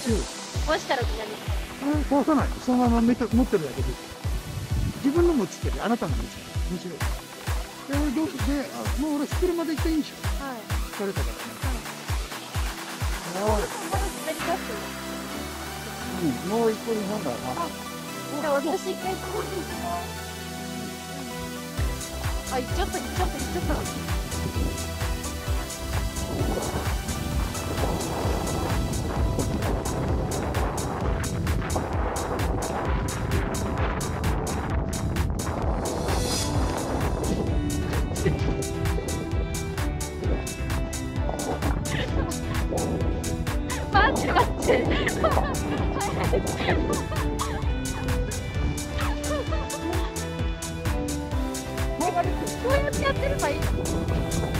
壊したら何うん壊さない。そのまま持って持ってるだけで自分の持ち手であなたの持ち手むしろで俺どうであもう俺車で行っていいんでしょ。はい。疲れたからねまだ滑り出すうん、もう一個日本だなじゃあ私一回ここに行きますあ行っちゃった行っちゃった行っちゃった待って待って。こうやってやってればいいの？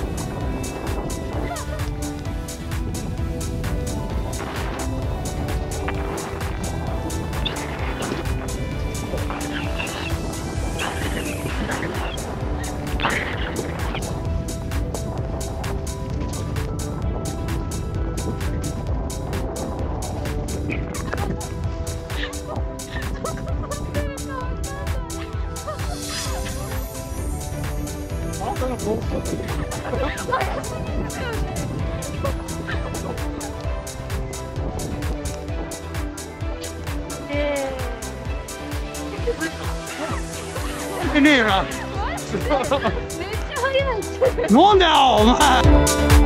あなたのどうえて ねえよな。ー、めっちゃ速い。なんだよお前